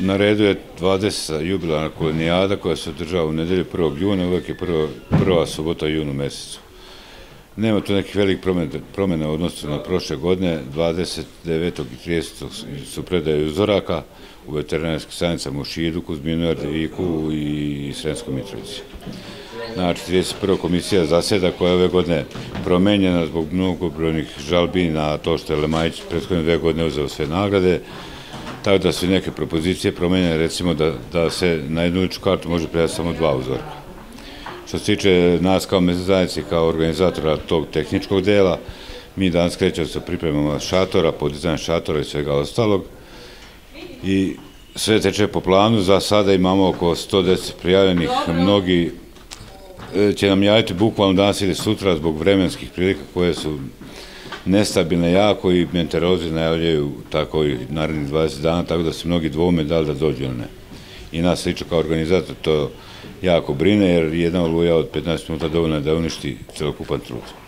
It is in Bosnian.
Na redu je 20. jubilarna kolonijada koja se održava u nedelju 1. juna, uvijek je prva subota u junu mesecu. Nema tu nekih velikih promjena u odnosu na prošle godine. 29. i 30. su predaje uzoraka u veterinarskim stanicama u Šidu, Kuzminu, Ardeviku i Srenskom Mitrovici. Znači, 31. komisija zaseda koja je ove godine promenjena zbog mnogobrojnih žalbi na to što je Lemajić prethodne dve godine uzeo sve nagrade, tako da su neke propozicije promenjene, recimo da da se na jednu liču kartu može predati samo dva uzorka. Što se tiče nas kao mezazajnici, kao organizatora tog tehničkog dela, mi danas krećemo sa pripremama šatora, podizanje šatora i svega ostalog. I sve teče po planu, za sada imamo oko 110 prijavljenih, mnogi e, će nam javiti bukvalno danas ili sutra zbog vremenskih prilika koje su nestabilne jako i meteorozi najavljaju tako i narednih 20 dana, tako da se mnogi dvome da li da dođu ili ne. I nas lično kao organizator to jako brine, jer jedna oluja od 15 minuta dovoljna da uništi celokupan trud.